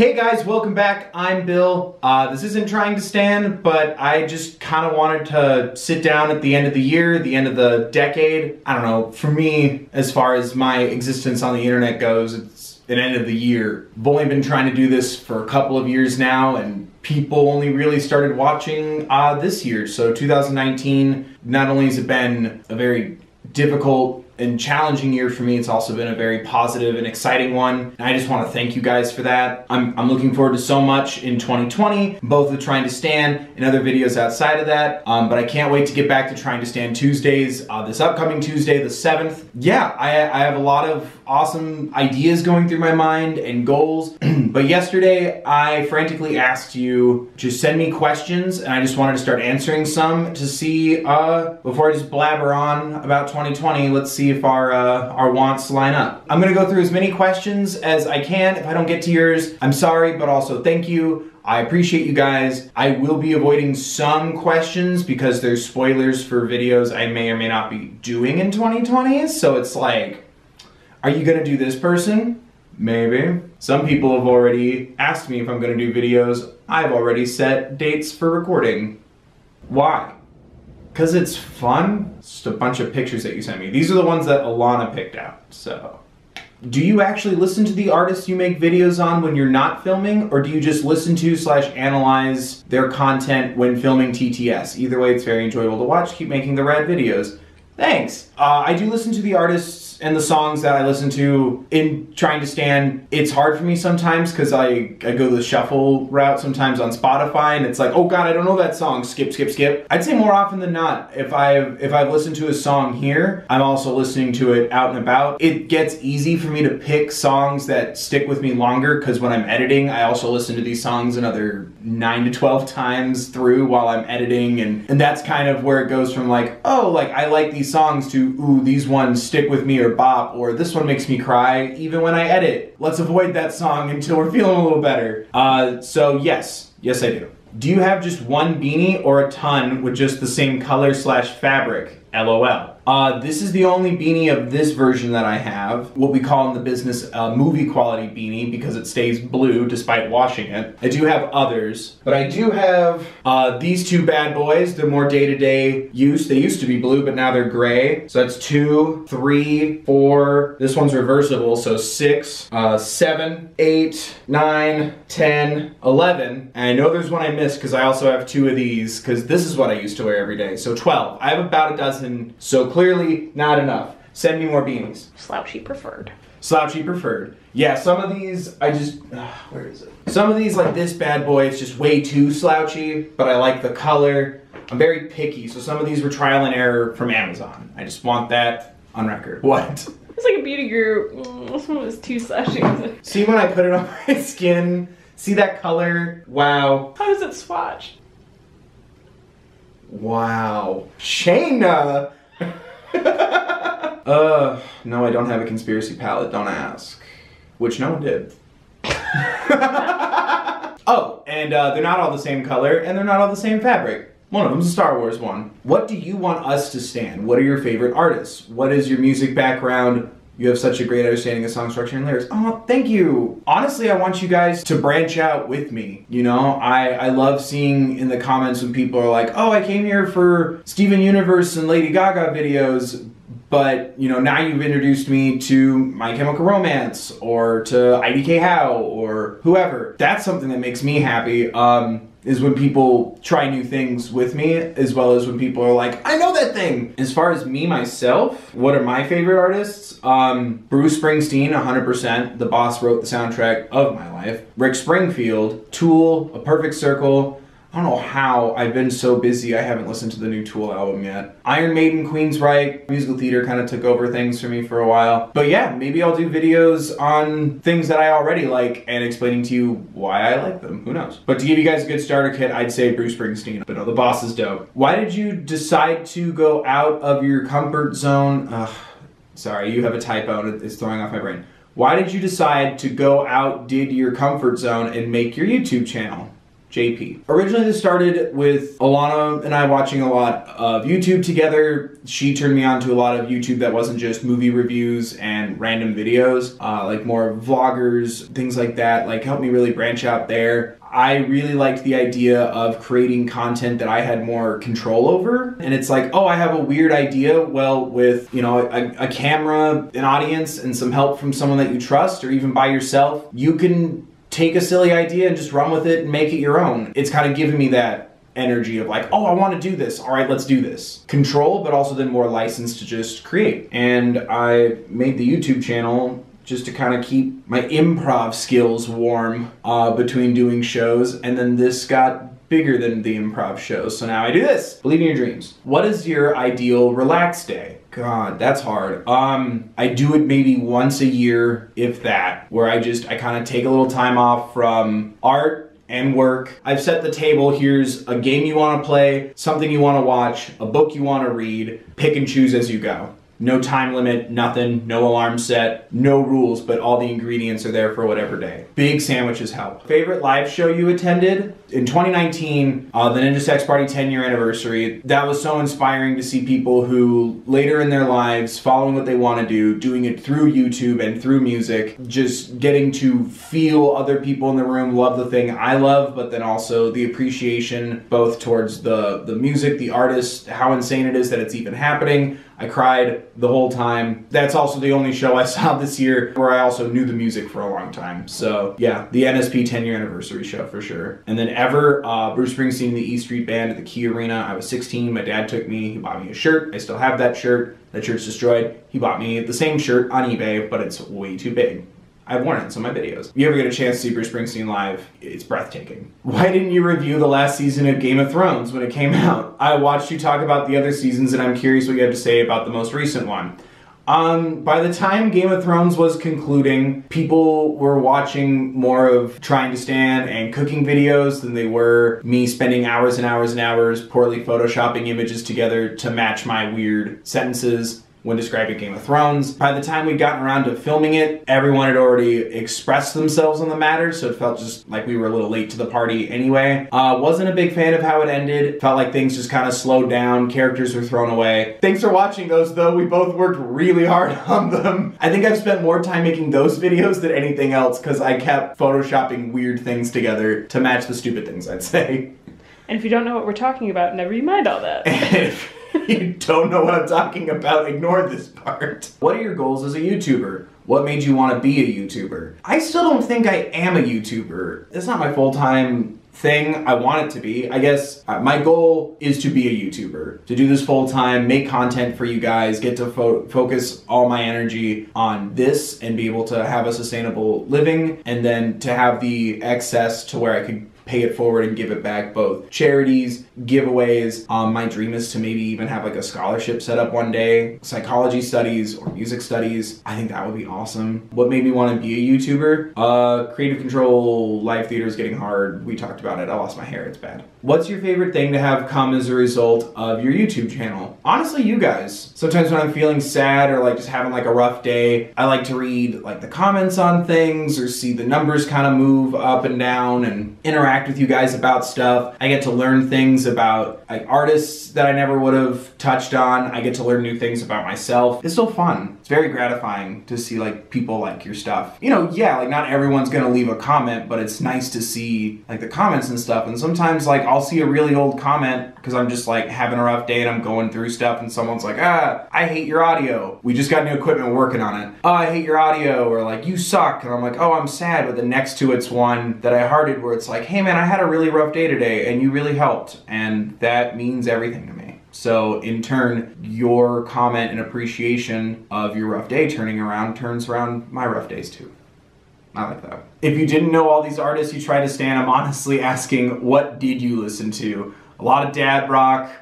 Hey guys, welcome back. I'm Bill. Uh, this isn't Trying to Stan, but I just kind of wanted to sit down at the end of the year, the end of the decade. I don't know, for me, as far as my existence on the internet goes, it's an end of the year. I've only been trying to do this for a couple of years now, and people only really started watching uh, this year. So 2019, not only has it been a very difficult and challenging year for me. It's also been a very positive and exciting one. And I just want to thank you guys for that. I'm, I'm looking forward to so much in 2020, both with Trying to Stan and other videos outside of that. Um, but I can't wait to get back to Trying to Stan Tuesdays uh, this upcoming Tuesday, the 7th. Yeah, I, I have a lot of awesome ideas going through my mind and goals. but yesterday, I frantically asked you to send me questions, and I just wanted to start answering some to see, uh, before I just blabber on about 2020, let's see if our, uh, our wants line up. I'm gonna go through as many questions as I can. If I don't get to yours, I'm sorry, but also thank you. I appreciate you guys. I will be avoiding some questions because there's spoilers for videos I may or may not be doing in 2020. So it's like, are you gonna do this person? Maybe. Some people have already asked me if I'm gonna do videos. I've already set dates for recording. Why? Because it's fun. Just a bunch of pictures that you sent me. These are the ones that Alana picked out, so. Do you actually listen to the artists you make videos on when you're not filming, or do you just listen to slash analyze their content when filming TTS? Either way, it's very enjoyable to watch. Keep making the rad videos. Thanks. Uh, I do listen to the artists and the songs that I listen to in Trying to Stan. It's hard for me sometimes because I, I go the shuffle route sometimes on Spotify and it's like, oh god, I don't know that song. Skip, skip, skip. I'd say more often than not, if I've if I've listened to a song here, I'm also listening to it out and about. It gets easy for me to pick songs that stick with me longer because when I'm editing, I also listen to these songs another nine to twelve times through while I'm editing and, and that's kind of where it goes from like, oh, like I like these songs to ooh, these ones stick with me or bop or this one makes me cry even when I edit. Let's avoid that song until we're feeling a little better. Uh, so yes, yes I do. Do you have just one beanie or a ton with just the same color slash fabric? LOL. Uh, this is the only beanie of this version that I have, what we call in the business a movie quality beanie because it stays blue despite washing it. I do have others, but I do have uh, these two bad boys. They're more day-to-day -day use. They used to be blue, but now they're gray. So that's two, three, four. This one's reversible, so six, uh, seven, eight, nine, 10, 11. And I know there's one I missed because I also have two of these because this is what I used to wear every day. So 12. I have about a dozen, so clearly not enough. Send me more beanies. Slouchy preferred. Slouchy preferred. Yeah, some of these, I just, uh, where is it? Some of these, like this bad boy, it's just way too slouchy, but I like the color. I'm very picky, so some of these were trial and error from Amazon. I just want that on record. What? It's like a beauty group. Mm, this one was too slushy. See when I put it on my skin? See that color? Wow. How does it swatch? Wow. Shayna! uh, no, I don't have a conspiracy palette, don't ask. Which no one did. oh, and uh, they're not all the same color, and they're not all the same fabric. One of them's a Star Wars one. What do you want us to stand? What are your favorite artists? What is your music background? You have such a great understanding of song structure and lyrics. Oh, thank you. Honestly, I want you guys to branch out with me. You know, I, I love seeing in the comments when people are like, oh, I came here for Steven Universe and Lady Gaga videos, but you know now you've introduced me to My Chemical Romance or to IDK How or whoever. That's something that makes me happy. Um, is when people try new things with me, as well as when people are like, I know that thing. As far as me myself, what are my favorite artists? Um, Bruce Springsteen, 100%. The boss wrote the soundtrack of my life. Rick Springfield, Tool, A Perfect Circle. I don't know how I've been so busy I haven't listened to the new Tool album yet. Iron Maiden, Queensryche, musical theater kind of took over things for me for a while. But yeah, maybe I'll do videos on things that I already like and explaining to you why I like them. Who knows? But to give you guys a good starter kit, I'd say Bruce Springsteen. But no, the boss is dope. Why did you decide to go out of your comfort zone? Ugh, sorry, you have a typo and it's throwing off my brain. Why did you decide to go out, did your comfort zone, and make your YouTube channel? JP. Originally, this started with Alana and I watching a lot of YouTube together. She turned me on to a lot of YouTube that wasn't just movie reviews and random videos, uh, like more vloggers, things like that, like helped me really branch out there. I really liked the idea of creating content that I had more control over. And it's like, oh, I have a weird idea. Well, with, you know, a, a, camera, an audience, and some help from someone that you trust, or even by yourself, you can take a silly idea and just run with it and make it your own. It's kind of given me that energy of like, oh, I want to do this. All right, let's do this. Control, but also then more license to just create. And I made the YouTube channel just to kind of keep my improv skills warm uh, between doing shows. And then this got bigger than the improv shows. So now I do this. Believe in your dreams. What is your ideal relaxed day? God, that's hard. Um, I do it maybe once a year, if that, where I just I kind of take a little time off from art and work. I've set the table. Here's a game you want to play, something you want to watch, a book you want to read. Pick and choose as you go. No time limit, nothing, no alarm set, no rules, but all the ingredients are there for whatever day. Big sandwiches help. Favorite live show you attended? In 2019, uh, the Ninja Sex Party 10 year anniversary, that was so inspiring to see people who later in their lives, following what they want to do, doing it through YouTube and through music, just getting to feel other people in the room love the thing I love, but then also the appreciation both towards the, the music, the artist, how insane it is that it's even happening I cried the whole time. That's also the only show I saw this year where I also knew the music for a long time. So yeah, the NSP 10 year anniversary show for sure. And then ever, uh, Bruce Springsteen, the E Street Band at the Key Arena. I was 16. My dad took me. He bought me a shirt. I still have that shirt. That shirt's destroyed. He bought me the same shirt on eBay, but it's way too big. I've worn it in some of my videos. If you ever get a chance to see Bruce Springsteen live, it's breathtaking. Why didn't you review the last season of Game of Thrones when it came out? I watched you talk about the other seasons and I'm curious what you have to say about the most recent one. Um, by the time Game of Thrones was concluding, people were watching more of Trying to Stan and cooking videos than they were me spending hours and hours and hours poorly photoshopping images together to match my weird sentences when describing Game of Thrones. By the time we'd gotten around to filming it, everyone had already expressed themselves on the matter, so it felt just like we were a little late to the party anyway. Uh, wasn't a big fan of how it ended. Felt like things just kind of slowed down, characters were thrown away. Thanks for watching those though, we both worked really hard on them. I think I've spent more time making those videos than anything else because I kept photoshopping weird things together to match the stupid things I'd say. And if you don't know what we're talking about, never you mind all that. you don't know what I'm talking about, ignore this part. What are your goals as a YouTuber? What made you want to be a YouTuber? I still don't think I am a YouTuber. It's not my full-time thing I want it to be. I guess uh, my goal is to be a YouTuber, to do this full time, make content for you guys, get to fo focus all my energy on this and be able to have a sustainable living and then to have the excess to where I could pay it forward and give it back both charities giveaways. Um, my dream is to maybe even have like a scholarship set up one day psychology studies or music studies. I think that would be awesome. What made me want to be a youtuber? Uh, creative control live theater is getting hard. We talked about it. I lost my hair. It's bad what's your favorite thing to have come as a result of your youtube channel honestly you guys sometimes when i'm feeling sad or like just having like a rough day i like to read like the comments on things or see the numbers kind of move up and down and interact with you guys about stuff. I get to learn things about like artists that I never would have touched on. I get to learn new things about myself. It's still fun. It's very gratifying to see like people like your stuff. You know, yeah, like not everyone's gonna leave a comment, but it's nice to see like the comments and stuff. And sometimes like I'll see a really old comment because I'm just like having a rough day and I'm going through stuff and someone's like, ah, I hate your audio. We just got new equipment working on it. Oh, I hate your audio or like you suck. And I'm like, oh, I'm sad. But the next to it's one that I hearted where it's like, hey man, I had a really rough day today and you really helped. And that means everything to me. So in turn, your comment and appreciation of your rough day turning around turns around my rough days too. I like that. If you didn't know all these artists you try to stand, I'm honestly asking, what did you listen to? a lot of dad rock,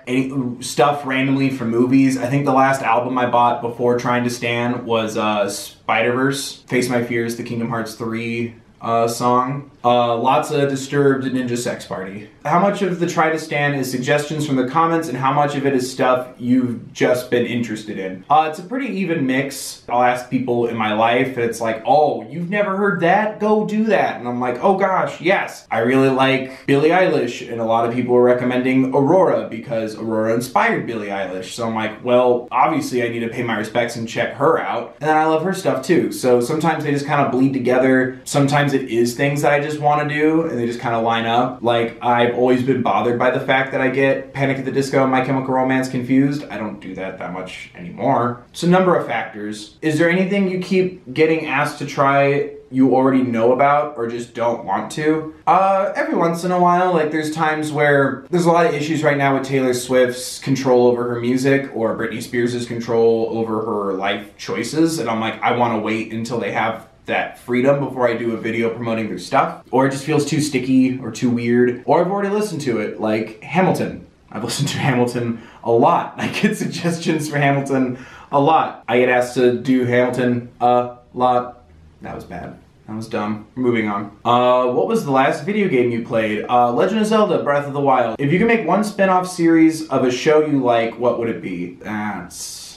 stuff randomly from movies. I think the last album I bought before trying to stand was uh, Spider Verse, Face My Fears, the Kingdom Hearts 3 uh, song. Uh, lots of disturbed ninja sex party. How much of the try to stand is suggestions from the comments, and how much of it is stuff you've just been interested in? Uh, it's a pretty even mix. I'll ask people in my life, and it's like, oh, you've never heard that? Go do that. And I'm like, oh gosh, yes. I really like Billie Eilish, and a lot of people are recommending Aurora because Aurora inspired Billie Eilish. So I'm like, well, obviously I need to pay my respects and check her out. And I love her stuff too. So sometimes they just kind of bleed together. Sometimes it is things that I just want to do, and they just kind of line up. Like I've always been bothered by the fact that I get Panic at the Disco My Chemical Romance confused. I don't do that that much anymore. So number of factors. Is there anything you keep getting asked to try you already know about or just don't want to. Uh, every once in a while, like there's times where there's a lot of issues right now with Taylor Swift's control over her music or Britney Spears' control over her life choices, and I'm like, I want to wait until they have that freedom before I do a video promoting their stuff, or it just feels too sticky or too weird, or I've already listened to it, like Hamilton. I've listened to Hamilton a lot. I get suggestions for Hamilton a lot. I get asked to do Hamilton a lot that was bad. That was dumb. Moving on. Uh, what was the last video game you played? Uh, Legend of Zelda Breath of the Wild. If you could make one spin-off series of a show you like, what would it be? That's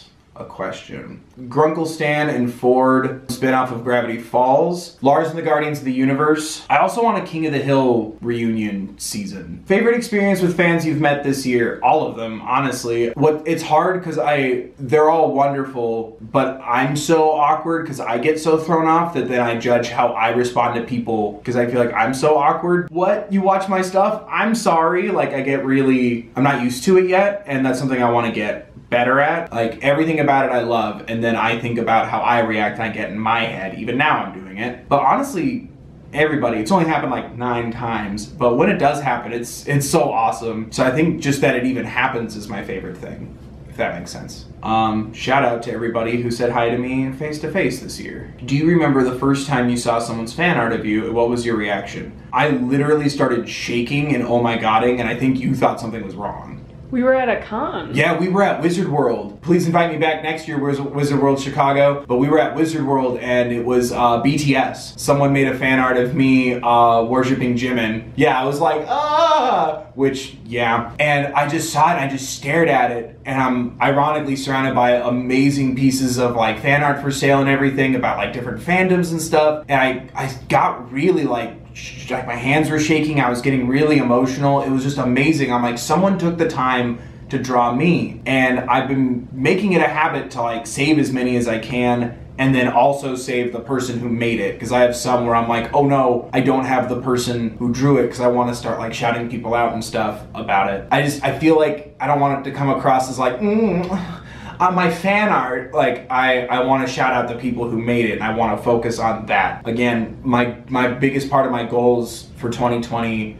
a question. Grunkle Stan and Ford spinoff of Gravity Falls. Lars and the Guardians of the Universe. I also want a King of the Hill reunion season. Favorite experience with fans you've met this year? All of them, honestly. What it's hard because I they're all wonderful, but I'm so awkward because I get so thrown off that then I judge how I respond to people because I feel like I'm so awkward. What? You watch my stuff? I'm sorry. Like I get really I'm not used to it yet, and that's something I want to get better at. Like everything about it I love, and then I think about how I react and I get in my head. Even now I'm doing it. But honestly, everybody, it's only happened like nine times, but when it does happen, it's it's so awesome. So I think just that it even happens is my favorite thing. If that makes sense. Um, shout out to everybody who said hi to me face to face this year. Do you remember the first time you saw someone's fan art of you? What was your reaction? I literally started shaking and oh my godding, and I think you thought something was wrong. We were at a con. Yeah, we were at Wizard World. Please invite me back next year, Wizard World Chicago. But we were at Wizard World and it was uh, BTS. Someone made a fan art of me uh, worshiping Jimin. Yeah, I was like, ah, which, yeah. And I just saw it I just stared at it. And I'm ironically surrounded by amazing pieces of like fan art for sale and everything about like different fandoms and stuff. And I, I got really like like my hands were shaking. I was getting really emotional. It was just amazing. I'm like, someone took the time to draw me, and I've been making it a habit to like save as many as I can. And then also save the person who made it because I have some where I'm like, oh no, I don't have the person who drew it because I want to start like shouting people out and stuff about it. I just I feel like I don't want it to come across as like, mm, on my fan art, like I, I want to shout out the people who made it and I want to focus on that. Again, my my biggest part of my goals for 2020,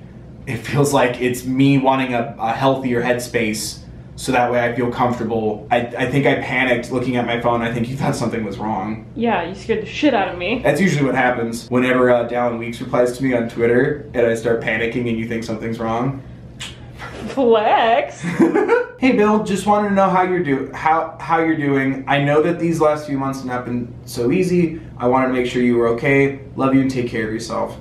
it feels like it's me wanting a, a healthier headspace so that way I feel comfortable. I, I think I panicked looking at my phone. I think you thought something was wrong. Yeah, you scared the shit out of me. That's usually what happens whenever uh, Dallon Weekes replies to me on Twitter and I start panicking and you think something's wrong. Flex. hey Bill, just wanted to know how you're do how how you're doing. I know that these last few months have not been so easy. I wanted to make sure you were okay. Love you and take care of yourself.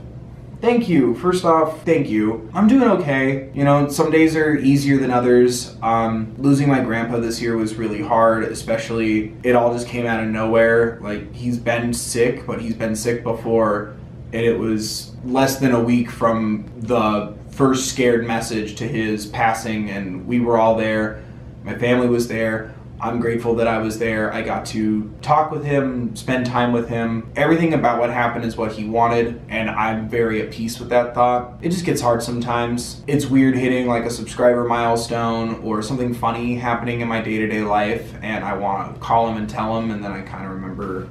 Thank you. First off, thank you. I'm doing okay. You know, some days are easier than others. Um, losing my grandpa this year was really hard, especially it all just came out of nowhere. Like he's been sick, but he's been sick before, and it was less than a week from the first scared message to his passing, and we were all there. My family was there. I'm grateful that I was there. I got to talk with him, spend time with him. Everything about what happened is what he wanted, and I'm very at peace with that thought. It just gets hard sometimes. It's weird hitting like a subscriber milestone or something funny happening in my day to day life, and I want to call him and tell him, and then I kind of remember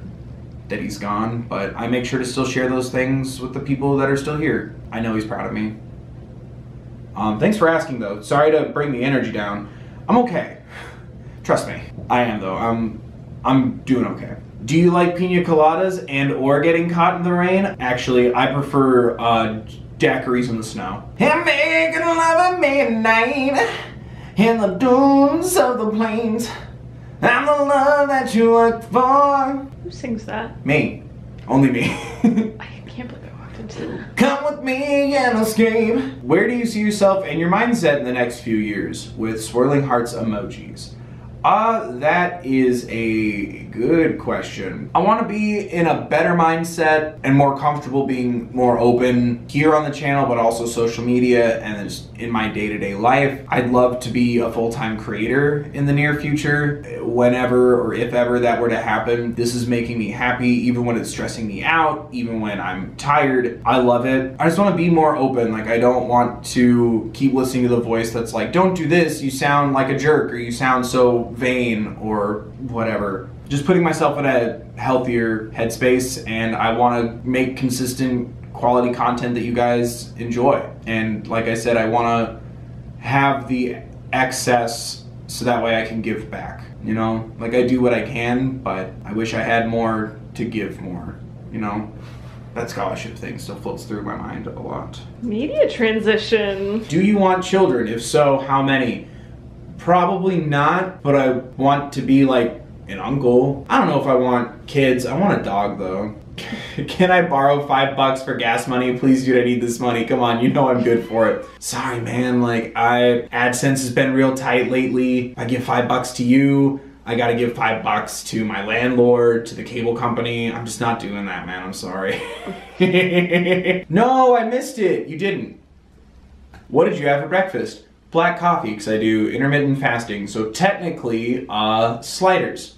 that he's gone. But I make sure to still share those things with the people that are still here. I know he's proud of me. Um, thanks for asking though. Sorry to bring the energy down. I'm okay. Trust me, I am though. I'm I'm doing okay. Do you like pina coladas and or getting caught in the rain? Actually, I prefer uh, daiquiris in the snow. And making love at midnight in the dunes of the plains. I'm the love that you look for. Who sings that? Me. Only me. Come with me and escape. Where do you see yourself and your mindset in the next few years with swirling hearts emojis? Uh, that is a good question. I want to be in a better mindset and more comfortable being more open here on the channel, but also social media and in my day to day life. I'd love to be a full time creator in the near future, whenever or if ever that were to happen. This is making me happy, even when it's stressing me out, even when I'm tired. I love it. I just want to be more open. Like, I don't want to keep listening to the voice that's like, don't do this, you sound like a jerk, or you sound so vain, or whatever just putting myself in a healthier headspace and I want to make consistent quality content that you guys enjoy. And like I said, I want to have the excess so that way I can give back. You know, like I do what I can, but I wish I had more to give more. You know, that scholarship thing still floats through my mind a lot. Media transition. Do you want children? If so, how many? Probably not, but I want to be like an uncle. I don't know if I want kids. I want a dog though. Can I borrow five bucks for gas money? Please, dude, I need this money. Come on, you know I'm good for it. Sorry, man. Like, I AdSense has been real tight lately. I give five bucks to you. I gotta give five bucks to my landlord, to the cable company. I'm just not doing that, man. I'm sorry. no, I missed it. You didn't. What did you have for breakfast? Black coffee, because I do intermittent fasting. So technically, uh, sliders.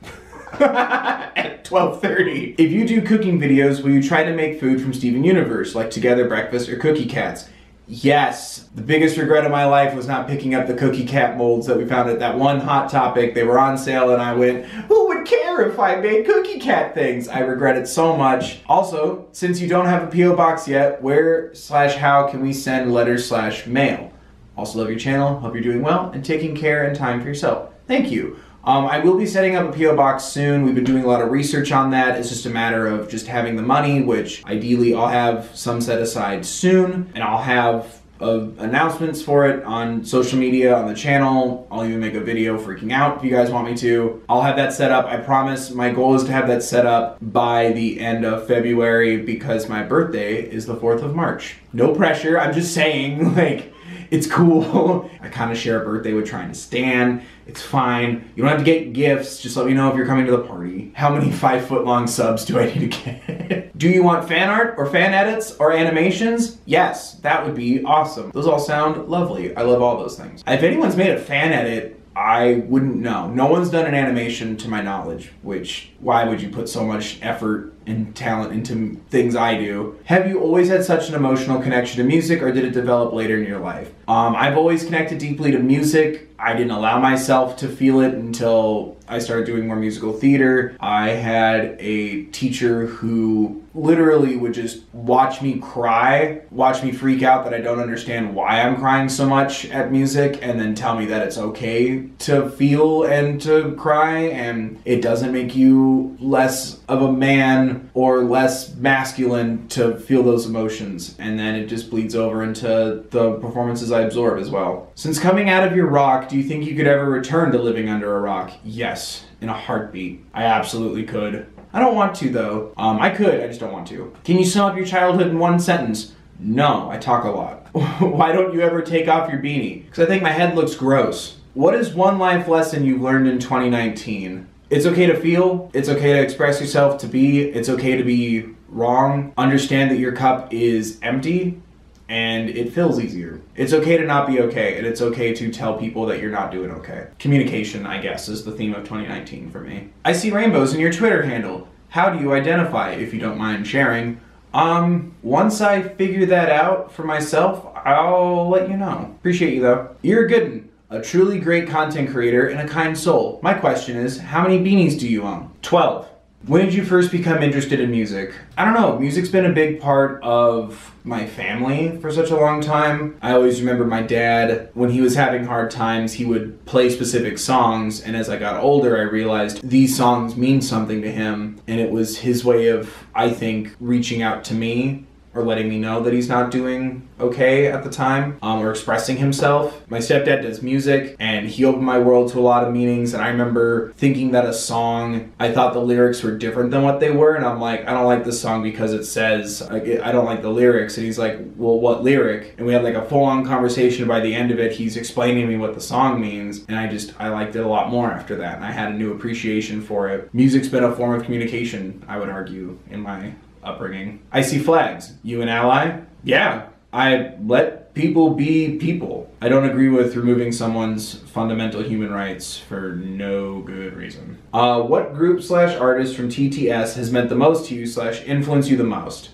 at 12.30. If you do cooking videos, will you try to make food from Steven Universe, like Together Breakfast or Cookie Cats? Yes. The biggest regret of my life was not picking up the cookie cat molds that we found at that one Hot Topic. They were on sale and I went, who would care if I made cookie cat things? I regret it so much. Also, since you don't have a P.O. box yet, where slash how can we send letters slash mail? Also love your channel, hope you're doing well, and taking care and time for yourself. Thank you. Um, I will be setting up a P.O. box soon. We've been doing a lot of research on that. It's just a matter of just having the money, which ideally I'll have some set aside soon, and I'll have uh, announcements for it on social media, on the channel. I'll even make a video freaking out if you guys want me to. I'll have that set up. I promise my goal is to have that set up by the end of February because my birthday is the 4th of March. No pressure. I'm just saying, like, it's cool. I kind of share a birthday with Trying to Stan. It's fine. You don't have to get gifts. Just let me know if you're coming to the party. How many five foot long subs do I need to get? do you want fan art or fan edits or animations? Yes, that would be awesome. Those all sound lovely. I love all those things. If anyone's made a fan edit, I wouldn't know. No one's done an animation to my knowledge, which why would you put so much effort and talent into things I do? Have you always had such an emotional connection to music or did it develop later in your life? Um, I've always connected deeply to music. I didn't allow myself to feel it until I started doing more musical theater. I had a teacher who literally would just watch me cry, watch me freak out that I don't understand why I'm crying so much at music, and then tell me that it's okay to feel and to cry, and it doesn't make you less of a man or less masculine to feel those emotions. And then it just bleeds over into the performances I absorb as well. Since coming out of your rock, do you think you could ever return to living under a rock? Yes, in a heartbeat. I absolutely could. I don't want to though. Um, I could, I just don't want to. Can you sum up your childhood in one sentence? No, I talk a lot. Why don't you ever take off your beanie? Because I think my head looks gross. What is one life lesson you've learned in 2019? It's okay to feel, it's okay to express yourself, to be, it's okay to be wrong. Understand that your cup is empty and it feels easier. It's okay to not be okay, and it's okay to tell people that you're not doing okay. Communication, I guess, is the theme of 2019 for me. I see rainbows in your Twitter handle. How do you identify, if you don't mind sharing? Um, once I figure that out for myself, I'll let you know. Appreciate you though. You're a good. A truly great content creator and a kind soul. My question is, how many beanies do you own? 12. When did you first become interested in music? I don't know, music's been a big part of my family for such a long time. I always remember my dad, when he was having hard times, he would play specific songs, and as I got older, I realized these songs mean something to him, and it was his way of, I think, reaching out to me or letting me know that he's not doing okay at the time um, or expressing himself. My stepdad does music and he opened my world to a lot of meanings. And I remember thinking that a song, I thought the lyrics were different than what they were. And I'm like, I don't like this song because it says, I don't like the lyrics. And he's like, well, what lyric? And we had like a full on conversation. By the end of it, he's explaining to me what the song means. And I just, I liked it a lot more after that. And I had a new appreciation for it. Music's been a form of communication, I would argue, in my upbringing. I see flags. You an ally? Yeah. I let people be people. I don't agree with removing someone's fundamental human rights for no good reason. Uh, what group slash artist from TTS has meant the most to you slash influenced you the most?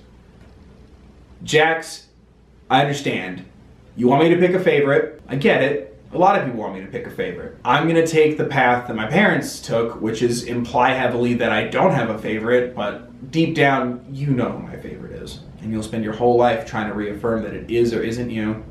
Jax, I understand. You want me to pick a favorite. I get it. A lot of people want me to pick a favorite. I'm gonna take the path that my parents took, which is imply heavily that I don't have a favorite, but deep down, you know who my favorite is. And you'll spend your whole life trying to reaffirm that it is or isn't you.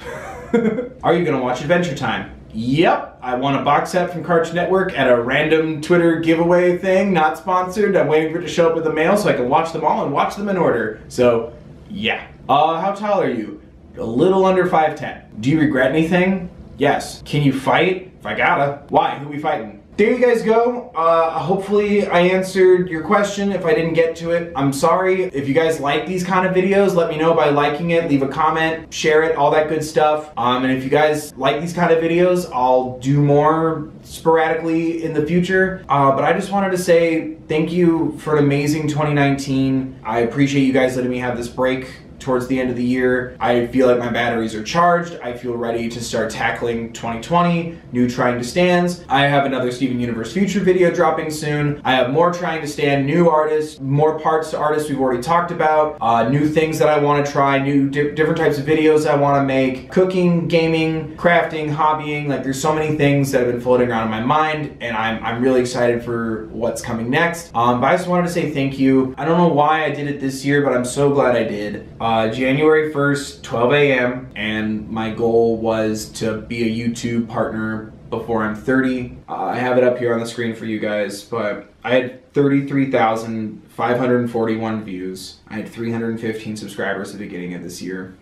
Are you gonna watch Adventure Time? Yep, I won a box set from Cartoon Network at a random Twitter giveaway thing, not sponsored. I'm waiting for it to show up in the mail so I can watch them all and watch them in order. So, yeah. Uh, how tall are you? A little under 5'10. Do you regret anything? Yes. Can you fight? If I gotta. Why? Who we fighting? There you guys go. Uh, hopefully I answered your question. If I didn't get to it, I'm sorry. If you guys like these kind of videos, let me know by liking it, leave a comment, share it, all that good stuff. Um, and if you guys like these kind of videos, I'll do more sporadically in the future. Uh, but I just wanted to say thank you for an amazing 2019. I appreciate you guys letting me have this break towards the end of the year. I feel like my batteries are charged. I feel ready to start tackling 2020, new Trying to Stans. I have another Steven Universe Future video dropping soon. I have more Trying to Stan, new artists, more parts to artists we've already talked about, uh, new things that I want to try, new di different types of videos I want to make, cooking, gaming, crafting, hobbying. Like there's so many things that have been floating around in my mind, and I'm, I'm really excited for what's coming next. Um, but I just wanted to say thank you. I don't know why I did it this year, but I'm so glad I did. Uh, uh, January 1st, 12 a.m., and my goal was to be a YouTube partner before I'm 30. Uh, I have it up here on the screen for you guys, but I had 33,541 views. I had 315 subscribers at the beginning of this year.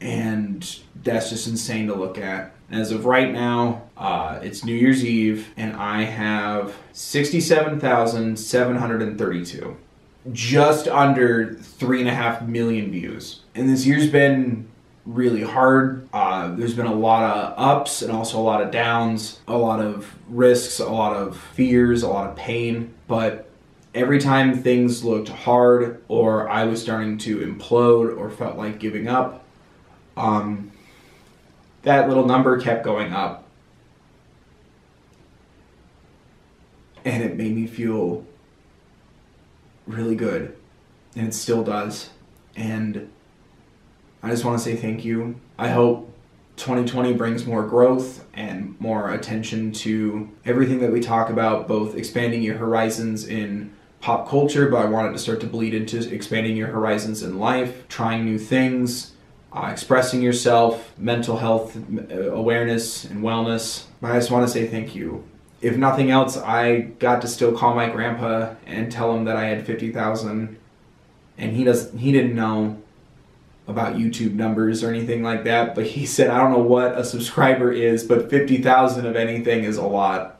And that's just insane to look at. As of right now, uh, it's New Year's Eve, and I have 67,732 just under three and a half million views. And this year's been really hard. Uh, there's been a lot of ups and also a lot of downs, a lot of risks, a lot of fears, a lot of pain. But every time things looked hard or I was starting to implode or felt like giving up, um, that little number kept going up. And it made me feel really good, and it still does. And I just want to say thank you. I hope 2020 brings more growth and more attention to everything that we talk about, both expanding your horizons in pop culture, but I want it to start to bleed into expanding your horizons in life, trying new things, uh, expressing yourself, mental health uh, awareness and wellness. I just want to say thank you if nothing else, I got to still call my grandpa and tell him that I had fifty thousand, and he does he didn't know about YouTube numbers or anything like that, but he said I don't know what a subscriber is, but fifty thousand of anything is a lot.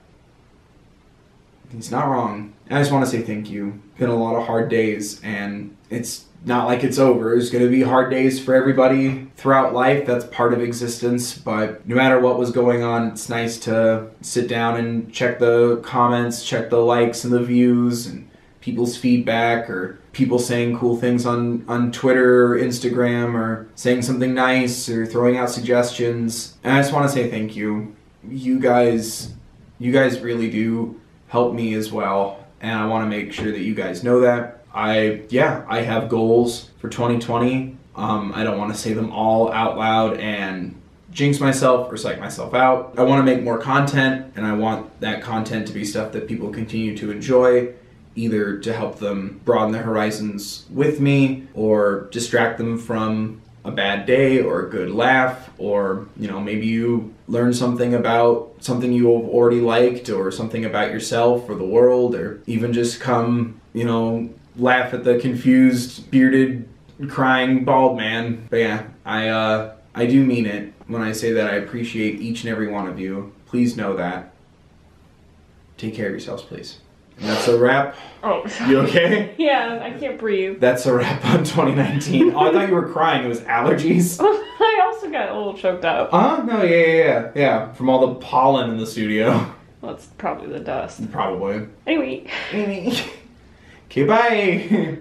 He's not wrong. I just want to say thank you. Been a lot of hard days, and it's not like it's over. It's going to be hard days for everybody throughout life. That's part of existence. But no matter what was going on, it's nice to sit down and check the comments, check the likes and the views, and people's feedback, or people saying cool things on, on Twitter or Instagram, or saying something nice, or throwing out suggestions. And I just want to say thank you. You guys, you guys really do help me as well. And I want to make sure that you guys know that. I yeah, I have goals for 2020. Um, I don't want to say them all out loud and jinx myself or psych myself out. I want to make more content, and I want that content to be stuff that people continue to enjoy, either to help them broaden their horizons with me or distract them from a bad day or a good laugh or you know maybe you learn something about something you already liked or something about yourself or the world or even just come you know laugh at the confused, bearded, crying bald man. But yeah, I uh, I do mean it when I say that I appreciate each and every one of you. Please know that. Take care of yourselves, please. That's a wrap. Oh. You okay? yeah, I can't breathe. That's a wrap on 2019. Oh, I thought you were crying. It was allergies. I also got a little choked up. Uh, no, yeah, yeah, yeah, yeah. From all the pollen in the studio. Well, it's probably the dust. Probably. Anyway. Anyway. okay, bye.